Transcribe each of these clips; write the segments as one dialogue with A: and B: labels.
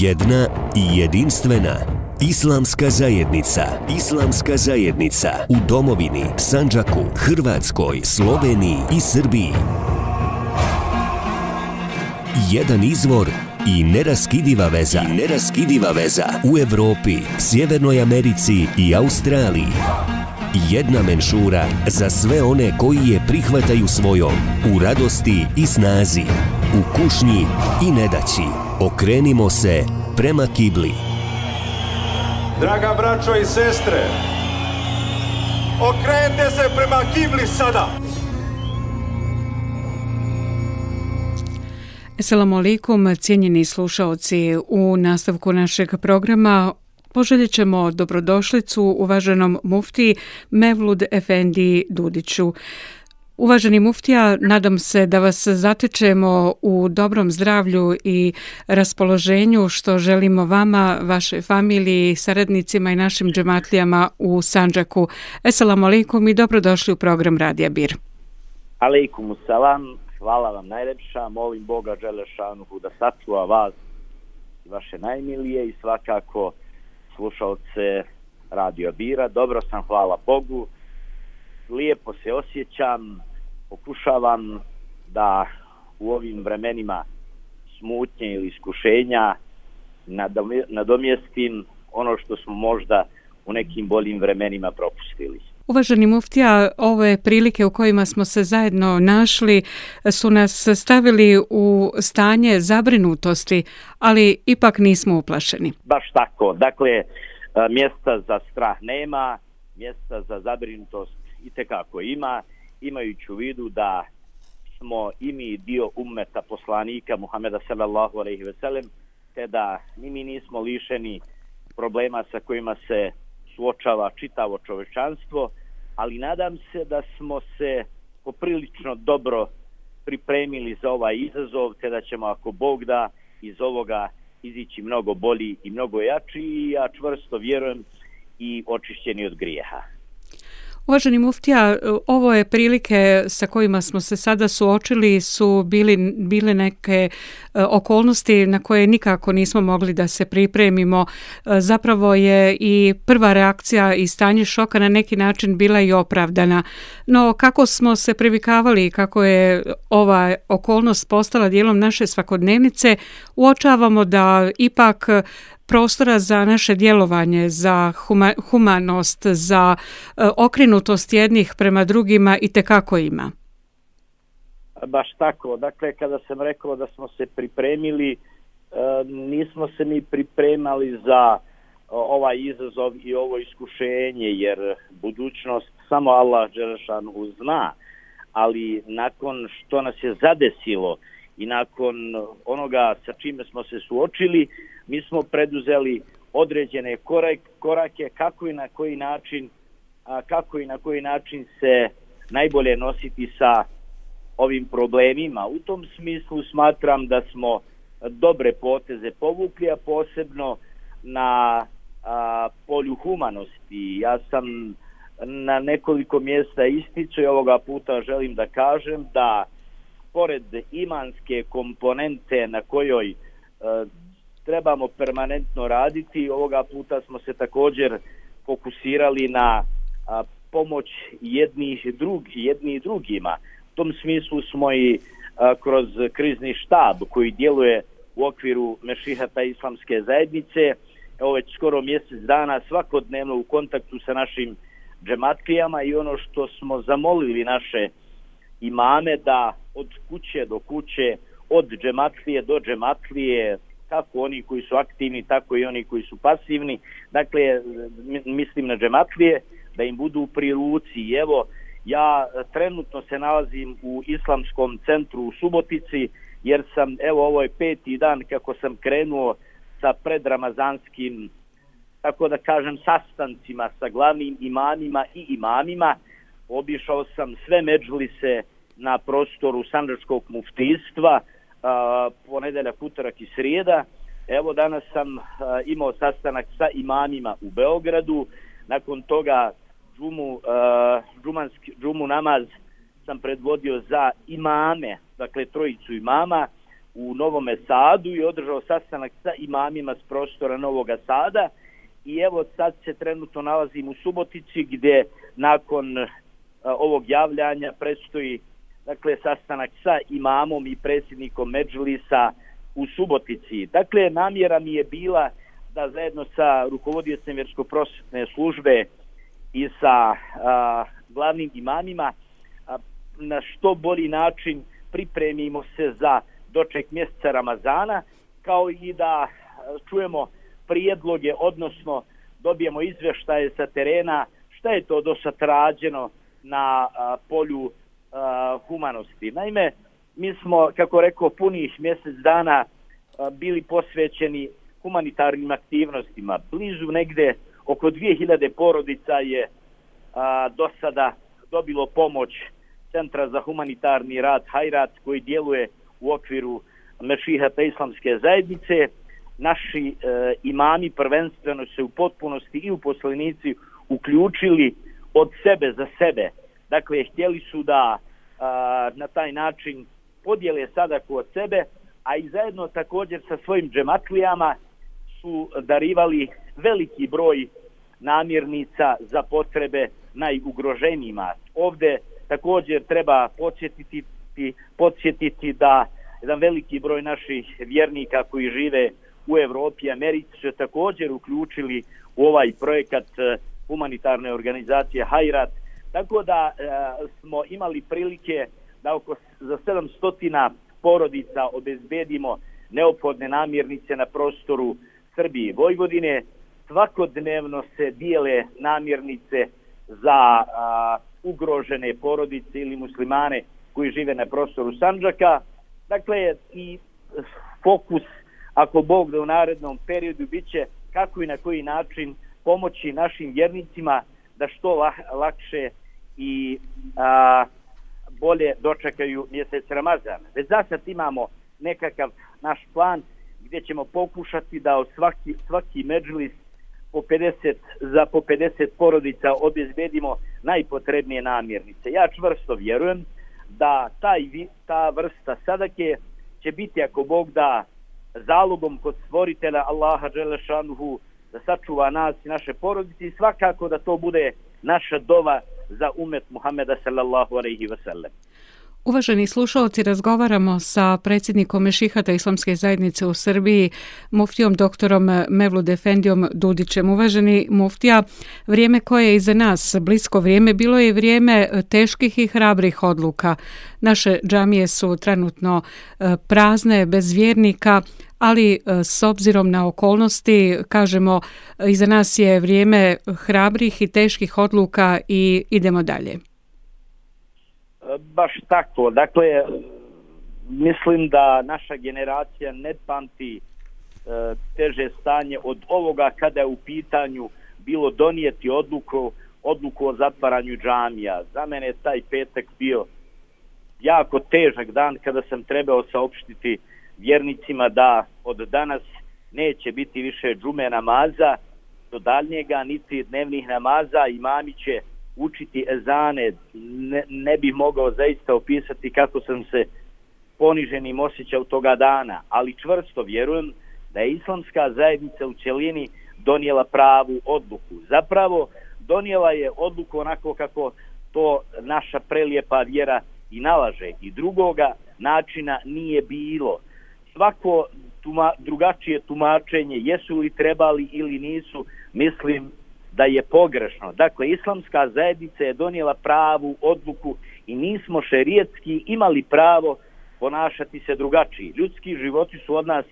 A: Jedna i jedinstvena Islamska zajednica. Islamska zajednica u domovini, Sanđaku, Hrvatskoj, Sloveniji i Srbiji. Jedan izvor i neraskidiva veza. I neraskidiva veza u Evropi, Sjevernoj Americi i Australiji. Jedna menšura za sve one koji je prihvataju svojom u radosti i snazi, u kušnji i nedaći. Okrenimo se prema kibli.
B: Draga braćo i sestre, okrenite se prema kibli sada.
C: Assalamu alaikum, cijenjeni slušalci. U nastavku našeg programa poželjet ćemo dobrodošlicu uvaženom mufti Mevlud Efendi Dudiću. Uvaženi muftija, nadam se da vas zatečemo u dobrom zdravlju i raspoloženju što želimo vama, vašoj familiji, saradnicima i našim džematlijama u Sanđaku. Assalamu alaikum i dobrodošli u program Radija Bir.
D: Alaikum salam, hvala vam najlepša, molim Boga Đelešanuhu da sačuva vas i vaše najmilije i svakako slušalce Radio Bira. Dobro sam, hvala Bogu, lijepo se osjećam, pokušavam da u ovim vremenima smutnje ili iskušenja nadomjestim ono što smo možda u nekim boljim vremenima propustili.
C: Uvaženi muftija, ove prilike u kojima smo se zajedno našli su nas stavili u stanje zabrinutosti, ali ipak nismo uplašeni.
D: Baš tako. Dakle, mjesta za strah nema, mjesta za zabrinutost i tekako ima imajući u vidu da smo i mi dio ummeta poslanika Muhameda sallallahu alejhi ve sellem te da ni mi nismo lišeni problema sa kojima se suočava čitavo čovečanstvo, ali nadam se da smo se poprilično dobro pripremili za ovaj izazov, te da ćemo ako Bog da iz ovoga izići mnogo bolji i mnogo jači i ja čvrsto vjerujem i očišćeni od grijeha.
C: Uvaženi muftija, ovo je prilike sa kojima smo se sada suočili su bili, bile neke E, okolnosti na koje nikako nismo mogli da se pripremimo. E, zapravo je i prva reakcija i stanje šoka na neki način bila i opravdana. No kako smo se privikavali i kako je ova okolnost postala dijelom naše svakodnevnice, uočavamo da ipak prostora za naše djelovanje, za huma, humanost, za e, okrenutost jednih prema drugima i te kako ima?
D: Baš tako. Dakle, kada sam rekao da smo se pripremili, e, nismo se ni pripremali za ovaj izazov i ovo iskušenje, jer budućnost samo Allah Đerašan uzna, ali nakon što nas je zadesilo i nakon onoga sa čime smo se suočili, mi smo preduzeli određene korake kako i na koji način kako i na koji način se najbolje nositi sa ovim problemima. U tom smislu smatram da smo dobre poteze povukli, a posebno na a, polju humanosti. Ja sam na nekoliko mjesta ističu i ovoga puta želim da kažem da pored imanske komponente na kojoj e, trebamo permanentno raditi. Ovoga puta smo se također fokusirali na a, pomoć jednih drugih, jedni drugima. Tom smislu smo i a, kroz krizni štab koji djeluje u okviru Mešihata islamske zajednice, evo već skoro mjesec dana svakodnevno u kontaktu sa našim džematkijama i ono što smo zamolili naše imame da od kuće do kuće, od džematlije do džematlije, kako oni koji su aktivni, tako i oni koji su pasivni. Dakle, mislim na džematlije, da im budu pri ruci. I evo, ja e, trenutno se nalazim u islamskom centru u Subotici, jer sam, evo, ovo je peti dan kako sam krenuo sa predramazanskim, tako da kažem, sastancima sa glavnim imamima i imamima. Obišao sam sve međlise na prostoru Sandračkog muftistva, a, e, ponedeljak, utorak i srijeda. Evo danas sam a, imao sastanak sa imamima u Beogradu. Nakon toga džumu, uh, džumanski, džumu namaz sam predvodio za imame, dakle trojicu imama. u Novome Sadu i održao sastanak sa imamima s prostora Novog Sada i evo sad se trenutno nalazim u Subotici gdje nakon uh, ovog javljanja predstoji dakle sastanak sa imamom i predsjednikom Međlisa u Subotici. Dakle, namjera mi je bila da zajedno sa rukovodiocem vjersko-prosvetne službe i sa a, glavnim imamima a, na što bolji način pripremimo se za doček mjeseca Ramazana, kao i da čujemo prijedloge, odnosno dobijemo izvještaje sa terena, šta je to do sad rađeno na a, polju a, humanosti. Naime, mi smo, kako rekao, punih mjesec dana a, bili posvećeni humanitarnim aktivnostima. Blizu negde oko 2000 porodica je a, do sada dobilo pomoć Centra za humanitarni rad Hajrat koji djeluje u okviru Mešihata islamske zajednice. Naši e, imami prvenstveno se u potpunosti i u poslanici uključili od sebe za sebe. Dakle, htjeli su da a, na taj način podijele sadaku od sebe, a i zajedno također sa svojim džematlijama su darivali veliki broj namirnica za potrebe najugroženijima. Ovde također treba podsjetiti, podsjetiti da jedan veliki broj naših vjernika koji žive u Evropi i Americi su također uključili u ovaj projekat e, humanitarne organizacije Hajrat. Tako da e, smo imali prilike da oko za 700 porodica obezbedimo neophodne namirnice na prostoru Srbije i Vojvodine. Svakodnevno se dijele namirnice za a, ugrožene porodice ili muslimane koji žive na prostoru Sanđaka. Dakle, i fokus, ako Bog da u narednom periodu, biće kako i na koji način pomoći našim vjernicima da što lakše i a, bolje dočekaju mjesec Ramazan. Već za sad imamo nekakav naš plan gdje ćemo pokušati da od svaki, svaki međlis po 50, za po 50 porodica obezbedimo najpotrebnije namirnice. Ja čvrsto vjerujem da taj, ta vrsta sadake će biti, ako Bog da, zalogom kod stvoritelja Allaha Đelešanuhu da sačuva nas i naše porodice i svakako da to bude naša dova za umet Muhameda sallallahu alaihi wa sallam.
C: Uvaženi slušalci, razgovaramo sa predsjednikom Mešihata Islamske zajednice u Srbiji, muftijom doktorom Mevlu Defendijom Dudićem. Uvaženi muftija, vrijeme koje je iza nas, blisko vrijeme, bilo je vrijeme teških i hrabrih odluka. Naše džamije su trenutno e, prazne, bez vjernika, ali e, s obzirom na okolnosti, kažemo, iza nas je vrijeme hrabrih i teških odluka i idemo dalje.
D: Baš tako. Dakle, mislim da naša generacija ne pamti e, teže stanje od ovoga kada je u pitanju bilo donijeti odluku, odluku o zatvaranju džamija. Za mene je taj petak bio jako težak dan kada sam trebao saopštiti vjernicima da od danas neće biti više džume namaza do daljnjega, niti dnevnih namaza, imami će učiti ezane, ne, ne bih mogao zaista opisati kako sam se poniženim osjećao toga dana, ali čvrsto vjerujem da je islamska zajednica u cjelini donijela pravu odluku. Zapravo, donijela je odluku onako kako to naša prelijepa vjera i nalaže. I drugoga načina nije bilo. Svako tuma, drugačije tumačenje, jesu li trebali ili nisu, mislim da je pogrešno. Dakle, islamska zajednica je donijela pravu odluku i nismo šerijetski imali pravo ponašati se drugačiji. Ljudski životi su od nas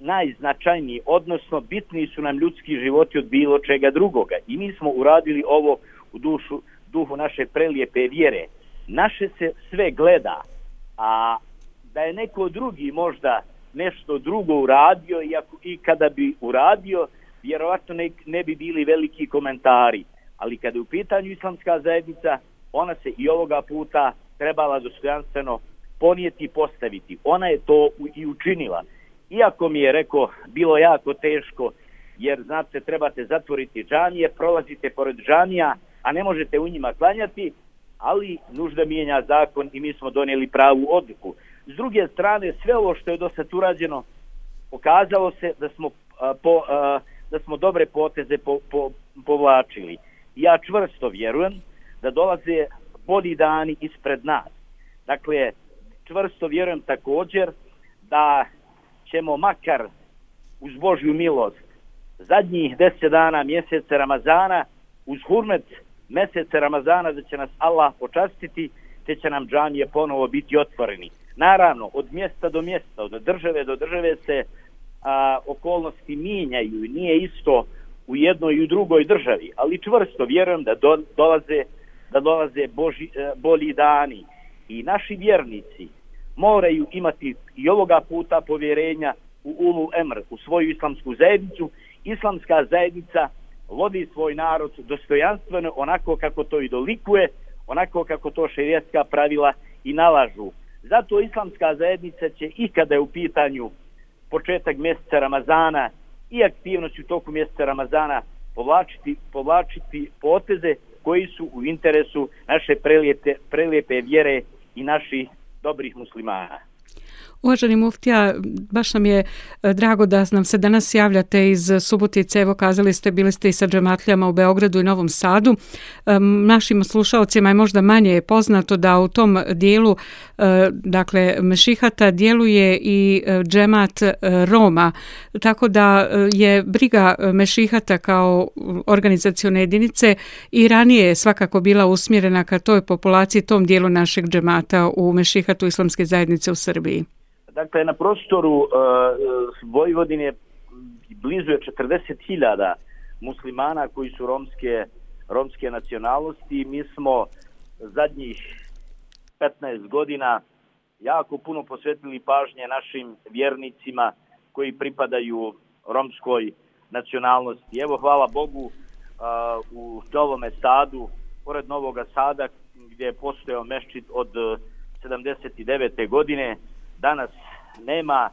D: najznačajniji, odnosno bitni su nam ljudski životi od bilo čega drugoga. I mi smo uradili ovo u dušu, duhu naše prelijepe vjere. Naše se sve gleda, a da je neko drugi možda nešto drugo uradio i, ako, i kada bi uradio, vjerovatno ne, ne bi bili veliki komentari. Ali kada je u pitanju islamska zajednica, ona se i ovoga puta trebala dostojanstveno ponijeti i postaviti. Ona je to i učinila. Iako mi je rekao, bilo jako teško, jer znate, trebate zatvoriti džanije, prolazite pored džanija, a ne možete u njima klanjati, ali nužda mijenja zakon i mi smo donijeli pravu odluku. S druge strane, sve ovo što je do sad urađeno, pokazalo se da smo, a, po, a, da smo dobre poteze po, po, povlačili. Ja čvrsto vjerujem da dolaze bolji dani ispred nas. Dakle, čvrsto vjerujem također da ćemo makar uz Božju milost zadnjih deset dana mjeseca Ramazana uz hurmet mjeseca Ramazana da će nas Allah počastiti te će nam džamije ponovo biti otvoreni. Naravno, od mjesta do mjesta, od države do države se a, okolnosti minjaju i nije isto u jednoj i u drugoj državi, ali čvrsto vjerujem da do, dolaze da dolaze Boži, e, bolji dani i naši vjernici moraju imati i ovoga puta povjerenja u Ulu Emr, u svoju islamsku zajednicu. Islamska zajednica vodi svoj narod dostojanstveno onako kako to i dolikuje, onako kako to šerijetska pravila i nalažu. Zato islamska zajednica će i kada je u pitanju početak mjeseca Ramazana i aktivnosti u toku mjeseca Ramazana povlačiti, povlačiti poteze koji su u interesu naše prelijepe, prelijepe vjere i naših dobrih muslimana.
C: Uvaženi muftija, baš nam je e, drago da nam se danas javljate iz Subotice. Evo, kazali ste, bili ste i sa džematljama u Beogradu i Novom Sadu. E, našim slušalcima je možda manje poznato da u tom dijelu, e, dakle, Mešihata djeluje i džemat Roma. Tako da je briga Mešihata kao organizacione jedinice i ranije svakako bila usmjerena ka toj populaciji, tom dijelu našeg džemata u Mešihatu Islamske zajednice u Srbiji.
D: Dakle, na prostoru uh, Vojvodine blizu je 40.000 muslimana koji su romske, romske nacionalnosti. Mi smo zadnjih 15 godina jako puno posvetili pažnje našim vjernicima koji pripadaju romskoj nacionalnosti. Evo, hvala Bogu, uh, u Novome Sadu, pored Novog Sada, gdje je postojao meščit od uh, 79. godine, danas nema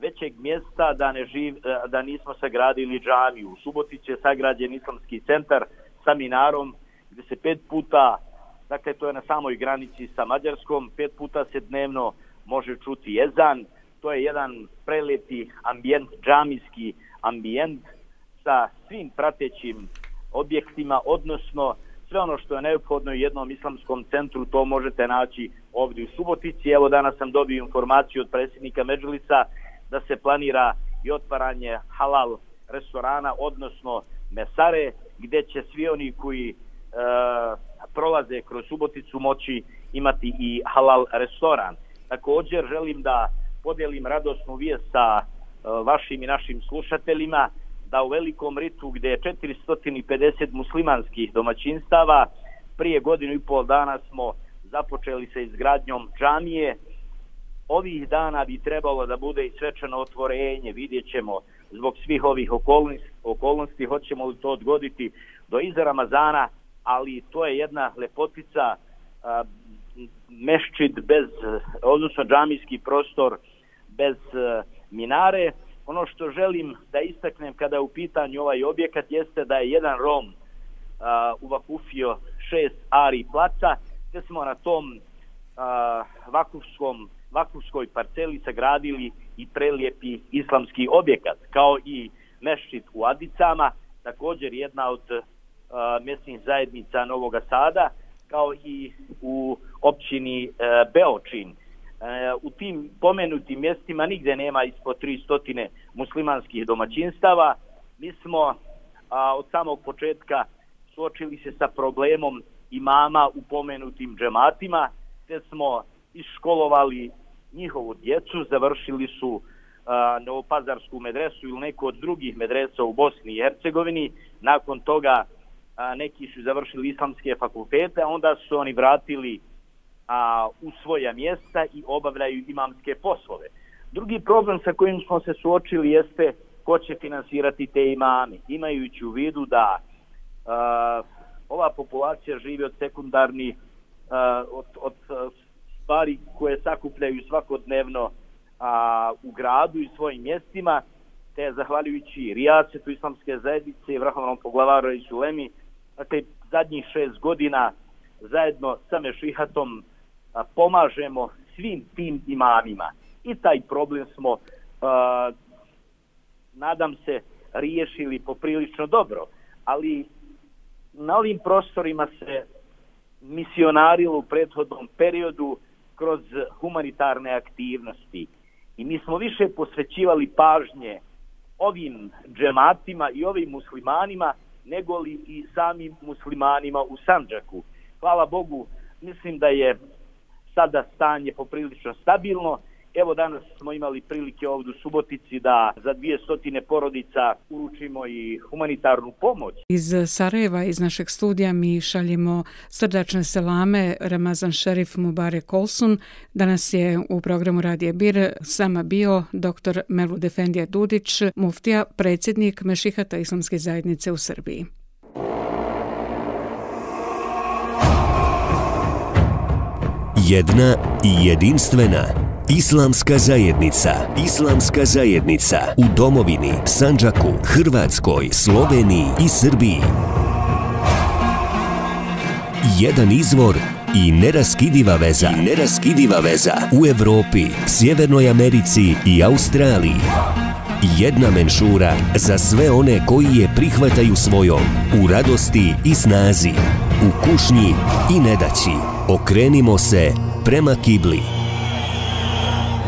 D: većeg mjesta da ne živ, e, da nismo sagradili džamiju. U Subotić je sagrađen islamski centar sa minarom gdje se pet puta, dakle to je na samoj granici sa Mađarskom, pet puta se dnevno može čuti jezan. To je jedan preleti ambijent, džamijski ambijent sa svim pratećim objektima, odnosno sve ono što je neophodno u jednom islamskom centru, to možete naći ovdje u Subotici. Evo danas sam dobio informaciju od predsjednika Međulica da se planira i otvaranje halal restorana, odnosno mesare, gdje će svi oni koji e, prolaze kroz Suboticu moći imati i halal restoran. Također želim da podijelim radosnu vijest sa e, vašim i našim slušateljima, da u velikom ritu gdje je 450 muslimanskih domaćinstava, prije godinu i pol dana smo započeli sa izgradnjom džamije. Ovih dana bi trebalo da bude i svečano otvorenje, vidjet ćemo zbog svih ovih okolnosti, okolnosti hoćemo li to odgoditi do iza Ramazana, ali to je jedna lepotica a, meščit bez, odnosno džamijski prostor bez a, minare ono što želim da istaknem kada je u pitanju ovaj objekat jeste da je jedan Rom uh, uvakufio šest ari placa, te smo na tom uh, vakufskom, vakufskoj parceli sagradili i prelijepi islamski objekat, kao i mešćit u Adicama, također jedna od uh, mjesnih zajednica Novog Sada, kao i u općini uh, Beočin, u tim pomenutim mjestima nigde nema ispod 300 muslimanskih domaćinstava. Mi smo a, od samog početka suočili se sa problemom imama u pomenutim džematima, te smo iškolovali njihovu djecu, završili su a, Novopazarsku medresu ili neku od drugih medresa u Bosni i Hercegovini. Nakon toga a, neki su završili islamske fakultete, a onda su oni vratili a, u svoja mjesta i obavljaju imamske poslove. Drugi problem sa kojim smo se suočili jeste ko će finansirati te imame, imajući u vidu da a, ova populacija živi od sekundarni od, od stvari koje sakupljaju svakodnevno a, u gradu i svojim mjestima, te zahvaljujući Rijacetu islamske zajednice i vrhovnom poglavaru i Sulemi, dakle, zadnjih šest godina zajedno sa Mešihatom pomažemo svim tim imamima. I taj problem smo, uh, nadam se, riješili poprilično dobro. Ali na ovim prostorima se misionarilo u prethodnom periodu kroz humanitarne aktivnosti. I mi smo više posvećivali pažnje ovim džematima i ovim muslimanima nego li i samim muslimanima u Sanđaku. Hvala Bogu, mislim da je sada stanje poprilično stabilno Evo danas smo imali prilike ovdje u Subotici da za dvije stotine porodica uručimo i humanitarnu pomoć.
C: Iz Sarajeva, iz našeg studija, mi šaljemo srdačne selame Ramazan Šerif Mubare Kolsun. Danas je u programu Radije Bir sama bio dr. Melu Defendija Dudić, muftija, predsjednik Mešihata Islamske zajednice u Srbiji.
A: Jedna i jedinstvena. Islamska zajednica. Islamska zajednica u domovini, Sanđaku, Hrvatskoj, Sloveniji i Srbiji. Jedan izvor i neraskidiva veza. I neraskidiva veza u Evropi, Sjevernoj Americi i Australiji. Jedna menšura za sve one koji je prihvataju svojom u radosti i snazi, u kušnji i nedaći. Okrenimo se prema kibli.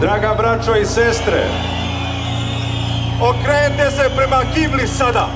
B: Draga braćo i sestre, okrenite se prema kibli sada.